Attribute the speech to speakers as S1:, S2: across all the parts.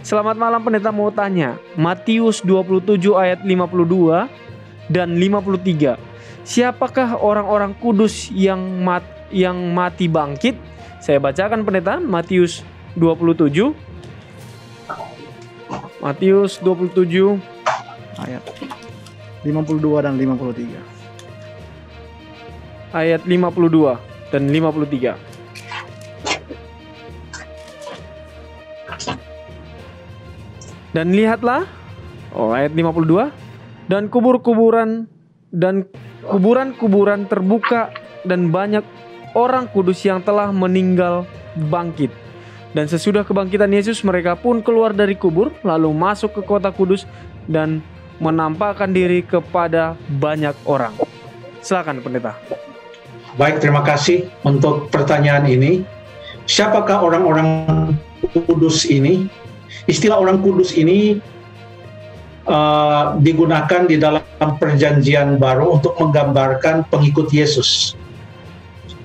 S1: Selamat malam pendeta mau tanya. Matius 27 ayat 52 dan 53. Siapakah orang-orang kudus yang mat yang mati bangkit? Saya bacakan pendeta Matius 27 Matius 27
S2: ayat 52 dan 53.
S1: ayat 52 dan 53. Dan lihatlah, oh ayat 52, dan kubur-kuburan dan kuburan-kuburan terbuka dan banyak orang kudus yang telah meninggal bangkit. Dan sesudah kebangkitan Yesus mereka pun keluar dari kubur lalu masuk ke kota kudus dan menampakkan diri kepada banyak orang. Silakan pendeta.
S3: Baik, terima kasih untuk pertanyaan ini. Siapakah orang-orang kudus ini? Istilah orang kudus ini uh, digunakan di dalam perjanjian baru untuk menggambarkan pengikut Yesus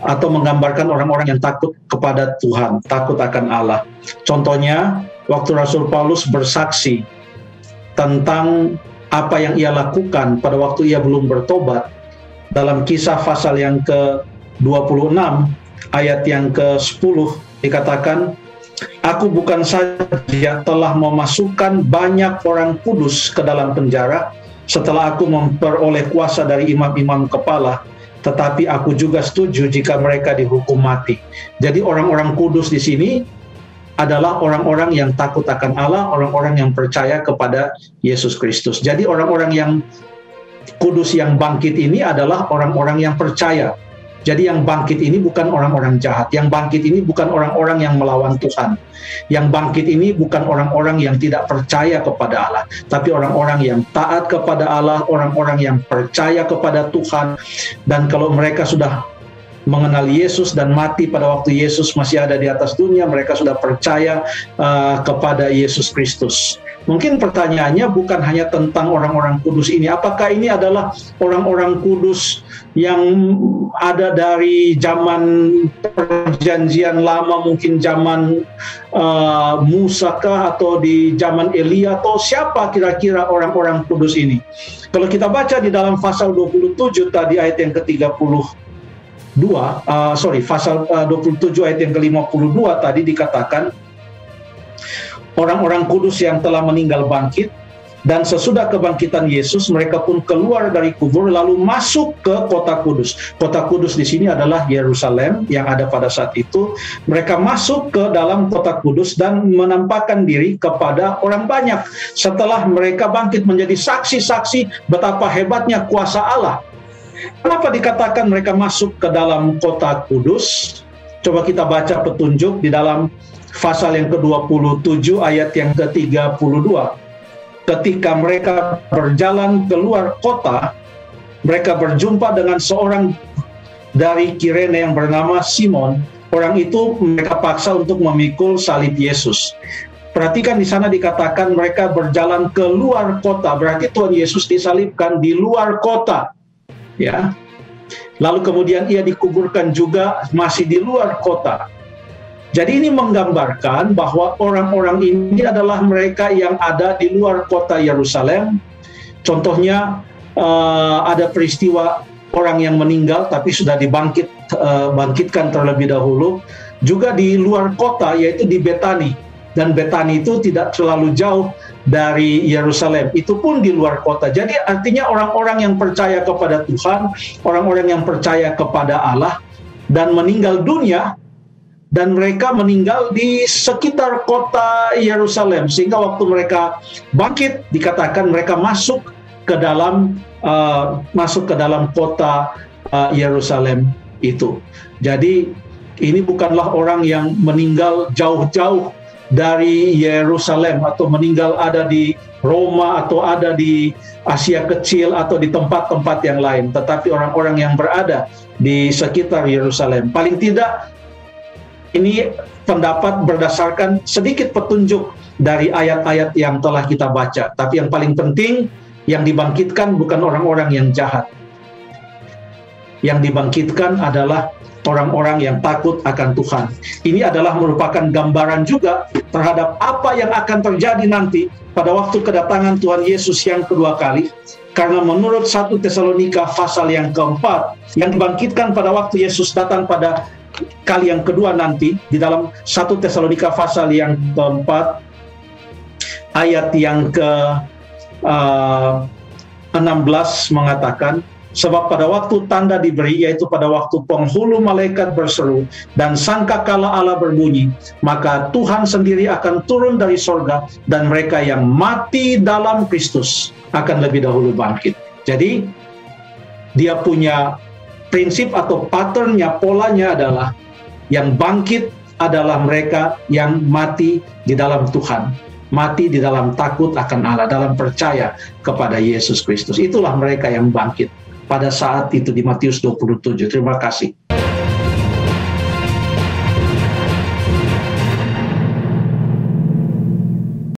S3: atau menggambarkan orang-orang yang takut kepada Tuhan, takut akan Allah. Contohnya, waktu Rasul Paulus bersaksi tentang apa yang ia lakukan pada waktu ia belum bertobat dalam kisah pasal yang ke-26 ayat yang ke-10 dikatakan Aku bukan saja telah memasukkan banyak orang kudus ke dalam penjara setelah aku memperoleh kuasa dari imam-imam kepala tetapi aku juga setuju jika mereka dihukum mati. Jadi orang-orang kudus di sini adalah orang-orang yang takut akan Allah, orang-orang yang percaya kepada Yesus Kristus. Jadi orang-orang yang kudus yang bangkit ini adalah orang-orang yang percaya jadi yang bangkit ini bukan orang-orang jahat, yang bangkit ini bukan orang-orang yang melawan Tuhan. Yang bangkit ini bukan orang-orang yang tidak percaya kepada Allah, tapi orang-orang yang taat kepada Allah, orang-orang yang percaya kepada Tuhan. Dan kalau mereka sudah mengenal Yesus dan mati pada waktu Yesus masih ada di atas dunia, mereka sudah percaya uh, kepada Yesus Kristus. Mungkin pertanyaannya bukan hanya tentang orang-orang kudus ini. Apakah ini adalah orang-orang kudus yang ada dari zaman perjanjian lama, mungkin zaman uh, Musa kah atau di zaman Elia atau siapa kira-kira orang-orang kudus ini? Kalau kita baca di dalam pasal 27 tadi ayat yang ke-32 uh, sorry pasal uh, 27 ayat yang ke-52 tadi dikatakan orang-orang kudus yang telah meninggal bangkit dan sesudah kebangkitan Yesus mereka pun keluar dari kubur lalu masuk ke kota kudus. Kota kudus di sini adalah Yerusalem yang ada pada saat itu. Mereka masuk ke dalam kota kudus dan menampakkan diri kepada orang banyak setelah mereka bangkit menjadi saksi-saksi betapa hebatnya kuasa Allah. Kenapa dikatakan mereka masuk ke dalam kota kudus? Coba kita baca petunjuk di dalam pasal yang ke-27 ayat yang ke-32. Ketika mereka berjalan keluar kota, mereka berjumpa dengan seorang dari Kirene yang bernama Simon. Orang itu mereka paksa untuk memikul salib Yesus. Perhatikan di sana dikatakan mereka berjalan keluar kota, berarti Tuhan Yesus disalibkan di luar kota. Ya. Lalu kemudian ia dikuburkan juga masih di luar kota. Jadi ini menggambarkan bahwa orang-orang ini adalah mereka yang ada di luar kota Yerusalem. Contohnya uh, ada peristiwa orang yang meninggal tapi sudah dibangkit uh, bangkitkan terlebih dahulu. Juga di luar kota yaitu di Betani dan Betani itu tidak terlalu jauh dari Yerusalem. Itu pun di luar kota. Jadi artinya orang-orang yang percaya kepada Tuhan, orang-orang yang percaya kepada Allah dan meninggal dunia dan mereka meninggal di sekitar kota Yerusalem sehingga waktu mereka bangkit dikatakan mereka masuk ke dalam uh, masuk ke dalam kota uh, Yerusalem itu. Jadi ini bukanlah orang yang meninggal jauh-jauh dari Yerusalem atau meninggal ada di Roma atau ada di Asia Kecil atau di tempat-tempat yang lain, tetapi orang-orang yang berada di sekitar Yerusalem. Paling tidak ini pendapat berdasarkan sedikit petunjuk dari ayat-ayat yang telah kita baca. Tapi yang paling penting, yang dibangkitkan bukan orang-orang yang jahat. yang dibangkitkan adalah orang-orang yang takut akan Tuhan. Ini adalah merupakan gambaran juga terhadap apa yang akan terjadi nanti pada waktu kedatangan Tuhan Yesus yang kedua kali. Karena menurut 1 Tesalonika pasal yang keempat, yang dibangkitkan pada waktu Yesus datang pada kali yang kedua nanti, di dalam 1 Tesalonika pasal yang keempat, ayat yang ke uh, 16 mengatakan, Sebab pada waktu tanda diberi, yaitu pada waktu penghulu malaikat berseru dan sangka kala Allah berbunyi, maka Tuhan sendiri akan turun dari sorga dan mereka yang mati dalam Kristus akan lebih dahulu bangkit. Jadi dia punya prinsip atau patternnya, polanya adalah yang bangkit adalah mereka yang mati di dalam Tuhan mati di dalam takut akan Allah, dalam percaya kepada Yesus Kristus. Itulah mereka yang bangkit pada saat itu di Matius 27. Terima kasih.